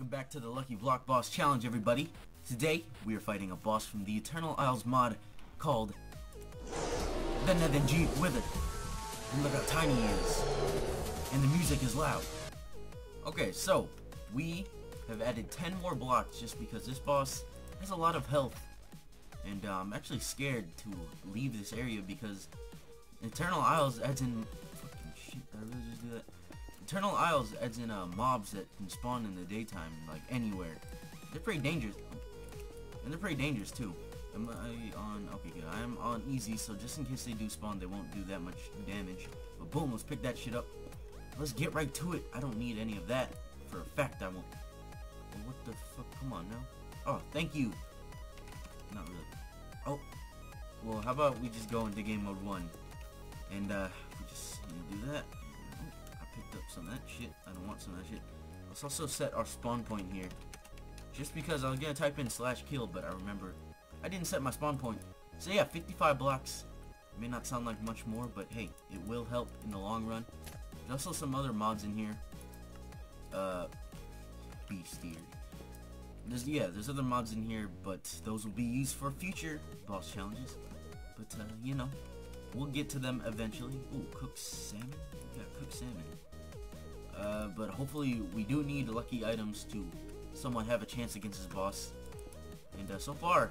welcome back to the Lucky Block Boss Challenge, everybody. Today, we are fighting a boss from the Eternal Isles mod called the Nethengeic Wither. And look how tiny he is. And the music is loud. Okay, so, we have added 10 more blocks just because this boss has a lot of health. And uh, I'm actually scared to leave this area because Eternal Isles adds in... Fucking shit, did I really just do that? Eternal Isles adds in uh, mobs that can spawn in the daytime, like anywhere. They're pretty dangerous. And they're pretty dangerous too. Am I on... Okay, good. I am on easy, so just in case they do spawn, they won't do that much damage. But boom, let's pick that shit up. Let's get right to it. I don't need any of that. For a fact, I won't. What the fuck? Come on now. Oh, thank you. Not really. Oh. Well, how about we just go into game mode 1. And, uh, we just do that picked up some of that shit. I don't want some of that shit. Let's also set our spawn point here. Just because I was going to type in slash kill, but I remember I didn't set my spawn point. So yeah, 55 blocks. May not sound like much more, but hey, it will help in the long run. There's also some other mods in here. Uh, Beastier. There's, yeah, there's other mods in here, but those will be used for future boss challenges. But, uh, you know, we'll get to them eventually. Ooh, cooked salmon? Yeah, cooked salmon. Uh, but hopefully we do need lucky items to somewhat have a chance against this boss. And uh, so far,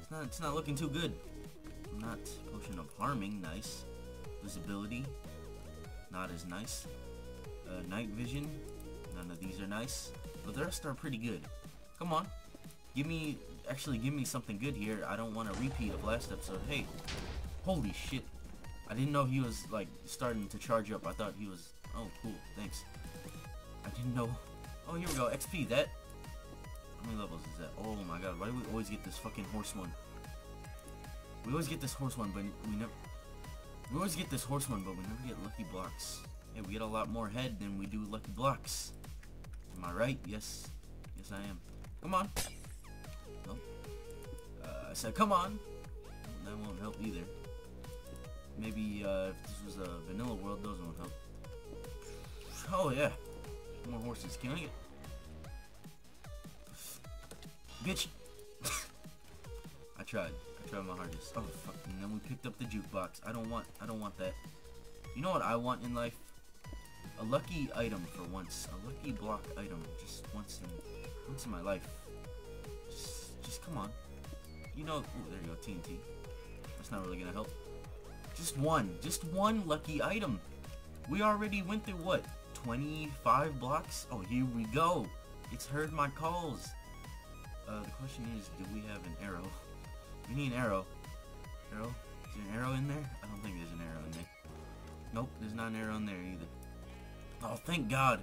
it's not, it's not looking too good. Not potion of harming, nice. Visibility, not as nice. Uh, night vision, none of these are nice. But the rest are pretty good. Come on, give me, actually give me something good here. I don't want a repeat of last episode. Hey, holy shit. I didn't know he was like starting to charge up. I thought he was Oh, cool. Thanks. I didn't know. Oh, here we go. XP. That. How many levels is that? Oh my god. Why do we always get this fucking horse one? We always get this horse one, but we never. We always get this horse one, but we never get lucky blocks. Yeah, we get a lot more head than we do lucky blocks. Am I right? Yes. Yes, I am. Come on. No. Uh, I said, come on. That won't help either. Maybe uh, if this was a vanilla world, those won't help. Oh yeah. More horses. Can I get... Bitch! I tried. I tried my hardest. Oh fuck. And then we picked up the jukebox. I don't want I don't want that. You know what I want in life? A lucky item for once. A lucky block item just once in once in my life. Just just come on. You know ooh, there you go, TNT. That's not really gonna help. Just one. Just one lucky item. We already went through what? 25 blocks? Oh, here we go. It's heard my calls. Uh, the question is, do we have an arrow? We need an arrow. Arrow? Is there an arrow in there? I don't think there's an arrow in there. Nope, there's not an arrow in there either. Oh, thank God.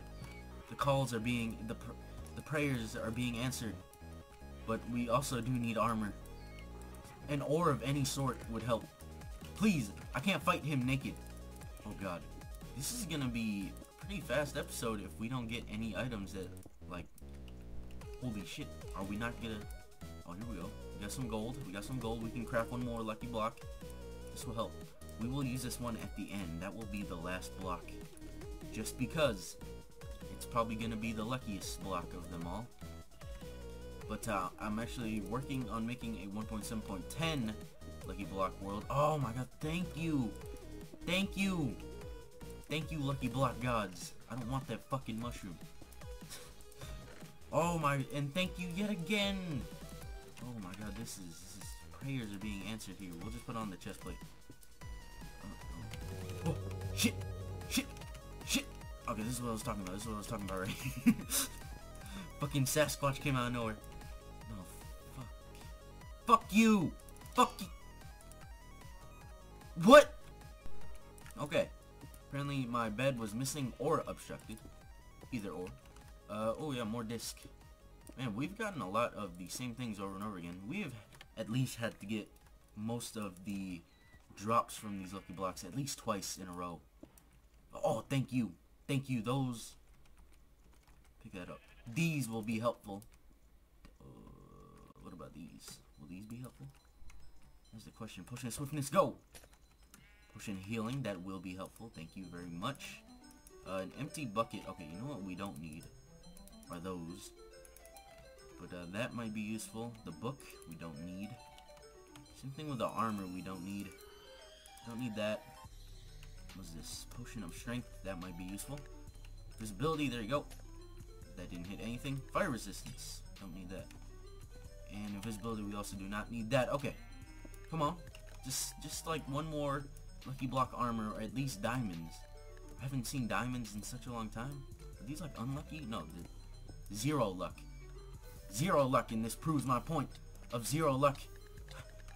The calls are being, the, pr the prayers are being answered. But we also do need armor. An ore of any sort would help. Please, I can't fight him naked. Oh God. This is gonna be a pretty fast episode if we don't get any items that, like, holy shit, are we not gonna, oh, here we go. We got some gold, we got some gold, we can craft one more lucky block. This will help. We will use this one at the end. That will be the last block. Just because it's probably gonna be the luckiest block of them all. But uh, I'm actually working on making a 1.7.10 Lucky Block World. Oh my god, thank you! Thank you! Thank you, Lucky Block Gods. I don't want that fucking mushroom. oh my, and thank you yet again. Oh my god, this is, this is, prayers are being answered here. We'll just put on the chest plate. Uh, oh, shit, shit, shit. Okay, this is what I was talking about. This is what I was talking about, right? Fucking Sasquatch came out of nowhere. No, fuck. Fuck you! Fuck you! What? Okay. Apparently my bed was missing or obstructed. Either or. Uh, oh yeah, more disc. Man, we've gotten a lot of the same things over and over again. We have at least had to get most of the drops from these lucky blocks at least twice in a row. Oh, thank you. Thank you. Those... Pick that up. These will be helpful. Uh, what about these? Will these be helpful? That's the question. Potion of swiftness, go! Potion healing, that will be helpful. Thank you very much. Uh, an empty bucket. Okay, you know what we don't need? Are those. But uh, that might be useful. The book, we don't need. Same thing with the armor, we don't need. Don't need that. What's this? Potion of Strength, that might be useful. Visibility, there you go. That didn't hit anything. Fire resistance, don't need that. And invisibility, we also do not need that. Okay, come on. Just, just like one more Lucky Block armor, or at least diamonds. I haven't seen diamonds in such a long time. Are these like unlucky? No, zero luck. Zero luck, and this proves my point of zero luck.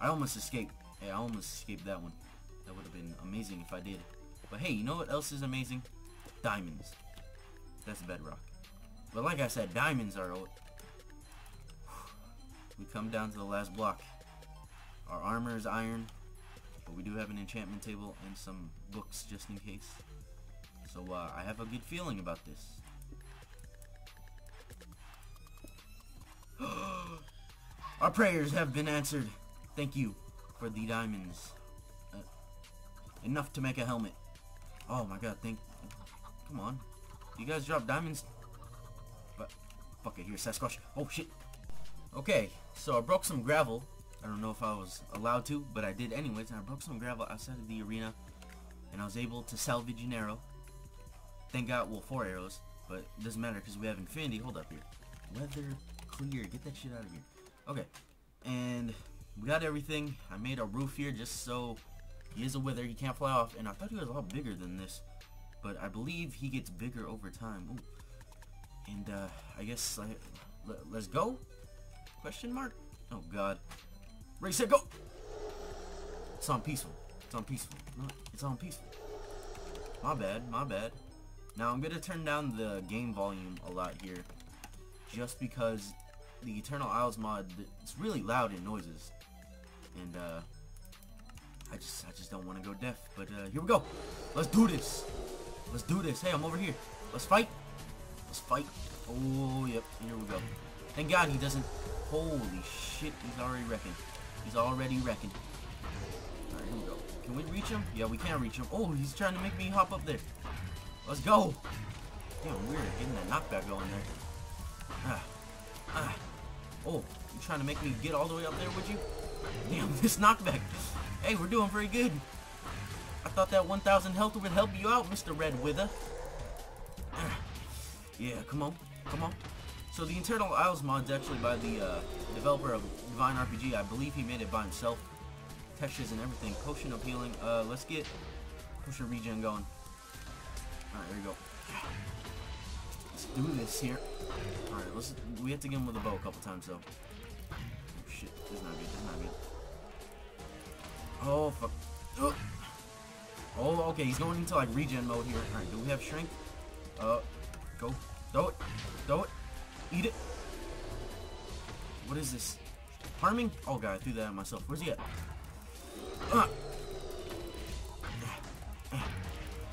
I almost escaped. Hey, I almost escaped that one. That would have been amazing if I did. But hey, you know what else is amazing? Diamonds. That's bedrock. But like I said, diamonds are... We come down to the last block. Our armor is iron, but we do have an enchantment table and some books just in case. So uh, I have a good feeling about this. Our prayers have been answered. Thank you for the diamonds. Uh, enough to make a helmet. Oh my god, thank... Come on. You guys drop diamonds? But, fuck it, here, Sasquatch. Oh, shit. Okay, so I broke some gravel. I don't know if I was allowed to, but I did anyways. And I broke some gravel outside of the arena. And I was able to salvage an arrow. Thank God, well, four arrows. But it doesn't matter because we have infinity. Hold up here. Weather clear. Get that shit out of here. Okay. And we got everything. I made a roof here just so he is a wither. He can't fly off. And I thought he was a lot bigger than this. But I believe he gets bigger over time. Ooh. And uh, I guess uh, let's go? Question mark? Oh god. Ready, set, go! It's on peaceful. It's on peaceful. It's on peaceful. My bad, my bad. Now I'm gonna turn down the game volume a lot here. Just because the Eternal Isles mod, it's really loud in noises. And uh, I just I just don't want to go deaf. But uh, here we go. Let's do this. Let's do this. Hey, I'm over here. Let's fight. Let's fight. Oh, yep. Here we go. Thank God he doesn't. Holy shit, he's already wrecking. He's already wrecking. Alright, here we go. Can we reach him? Yeah, we can reach him. Oh, he's trying to make me hop up there. Let's go. Damn, weird getting that knockback going there. Ah. Ah. Oh, you trying to make me get all the way up there, would you? Damn, this knockback. Hey, we're doing pretty good. I thought that 1,000 health would help you out, Mr. Red Wither. Ah. Yeah, come on. Come on. So the Eternal Isles mod's actually by the uh, developer of Divine RPG. I believe he made it by himself. Textures and everything. Potion of healing. Uh, let's get potion regen going. Alright, there we go. Let's do this here. Alright, let's we have to get him with a bow a couple times though. Oh shit, this is not good, this is not good. Oh fuck. Ugh. Oh, okay, he's going into like regen mode here. Alright, do we have strength? Uh go. Throw it. Throw it. Eat it. What is this? Harming? Oh god, I threw that at myself. Where's he at? Uh.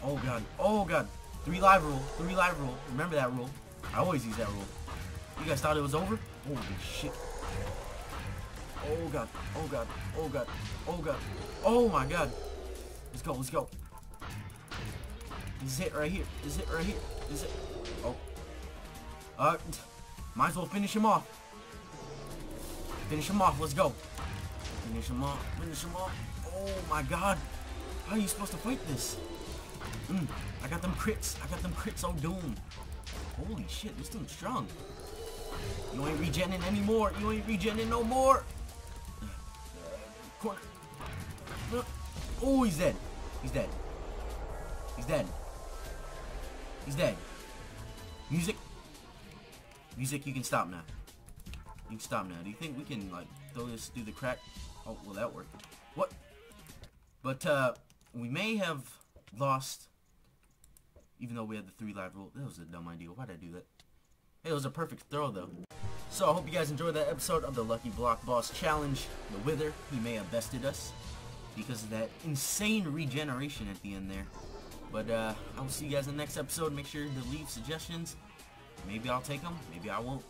Oh god. Oh god. Three live rule. Three live rule. Remember that rule. I always use that rule. You guys thought it was over? Holy shit. Oh god. Oh god. Oh god. Oh god. Oh my god. Let's go. Let's go. This is it right here. This is it right here. This is it. Oh. Uh, might as well finish him off. Finish him off. Let's go. Finish him off. Finish him off. Oh my god. How are you supposed to fight this? Mm, I got them crits. I got them crits on Doom. Holy shit, this dude's strong. You ain't regenning anymore. You ain't regenning no more. Oh, he's dead. He's dead. He's dead. He's dead. Music. Music, you can stop now. You stop now. Do you think we can, like, throw this through the crack? Oh, well, that worked. What? But, uh, we may have lost even though we had the three live rule. That was a dumb idea. Why did I do that? Hey, it was a perfect throw, though. So, I hope you guys enjoyed that episode of the Lucky Block Boss Challenge. The Wither, he may have bested us because of that insane regeneration at the end there. But, uh, I will see you guys in the next episode. Make sure to leave suggestions. Maybe I'll take them. Maybe I won't.